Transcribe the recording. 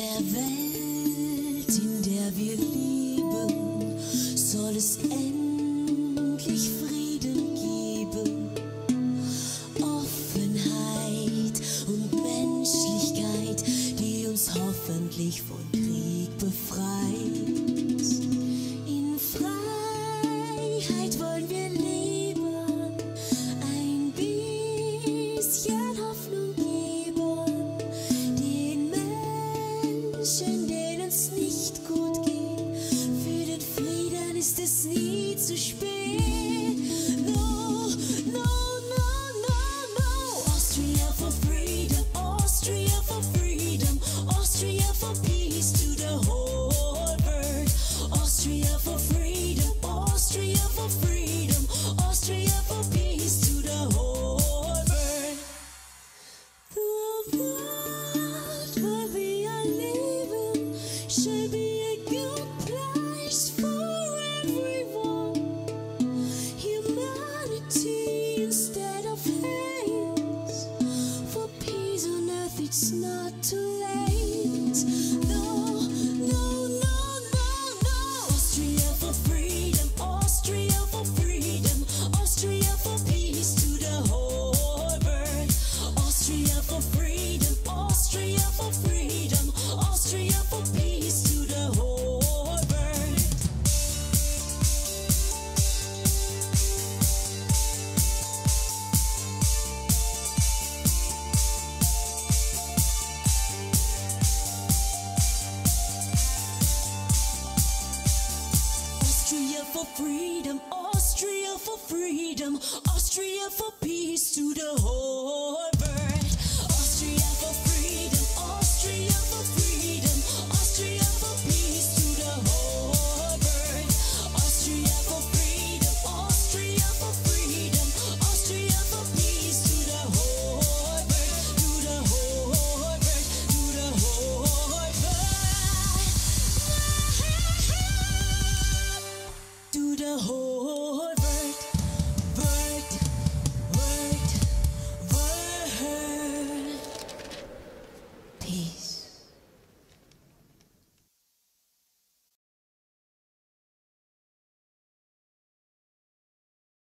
der Welt, in der wir leben, soll es endlich Frieden geben. Offenheit und Menschlichkeit, die uns hoffentlich von Krieg befreit. Menschen, denen es nicht gut geht. Für den Frieden ist es nie zu spät. for freedom, Austria for freedom, Austria for peace to the whole. the whole